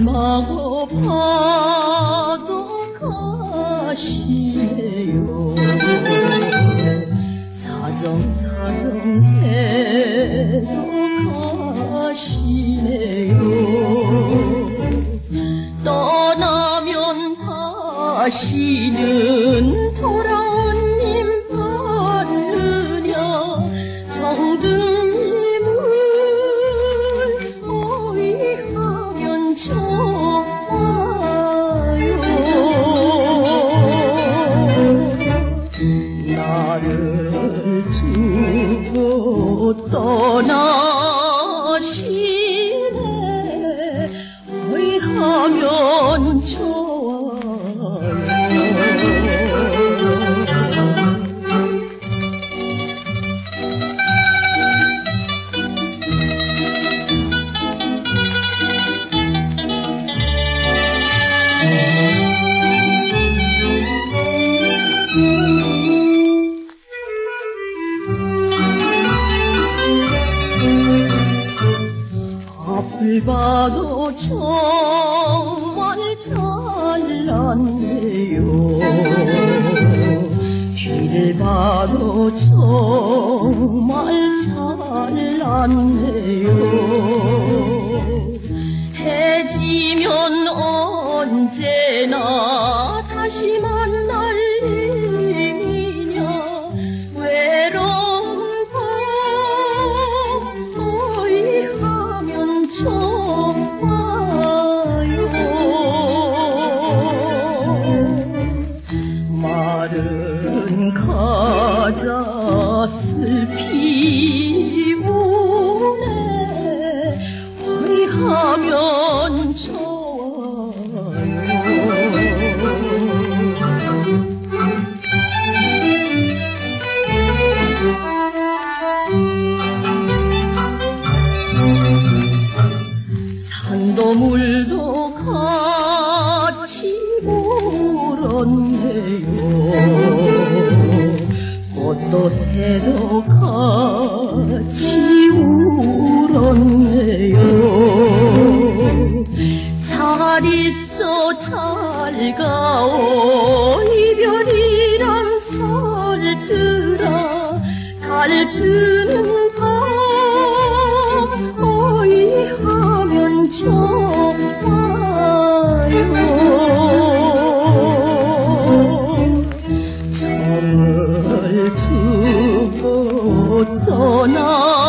마고 파도 가시네요 다시는 돌아온 님 받느냐 정든님을 어이하면 좋아요. 나를 앞을 봐도 정말 잘났네요. 뒤를 봐도 정말 잘났네요. 해지면 언제나 다시 만날 일이냐 외로운 밤 어이하면 좋아요. 마른 가자 슬피 산도 물도 같이 울었네요. 꽃도 새도 같이 울었네요. 잘 있어 잘 가오. 이별이란 설들아 갈 정말요 저를 두고 떠나시